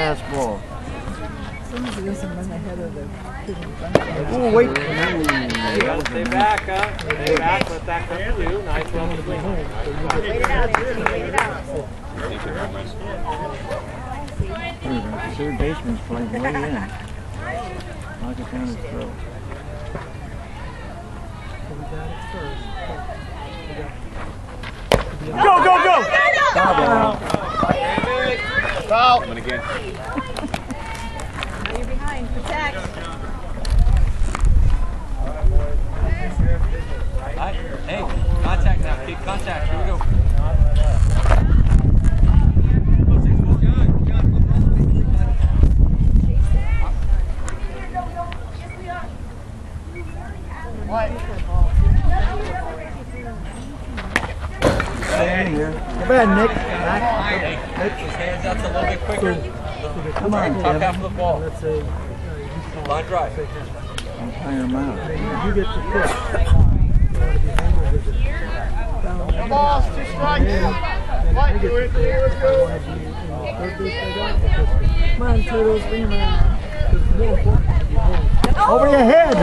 pass ball. Somebody doesn't run ahead of the kid in front of them. Oh, wait. There you go. Stay back, huh? Stay back. Let that come to you. Nice one to clean. Wait it out, Anthony. Wait it out. The Third baseman's playing way in. Knock it down his throat. Go, go, go! Foul. One again. Now you're behind. Protect. Hey, contact now, kid. Contact. Here we go. Stay in here. Too bad, Nick. Back. Hey, his hands out a little bit quicker. Come on, Top Kevin. half of the ball. Let's say Line drive. I'm tiring him out. you get the pitch. The ball's two strikes. White, do it. Let's go. Come on, Turtles, bring him around. It's more important to be home. Over your head!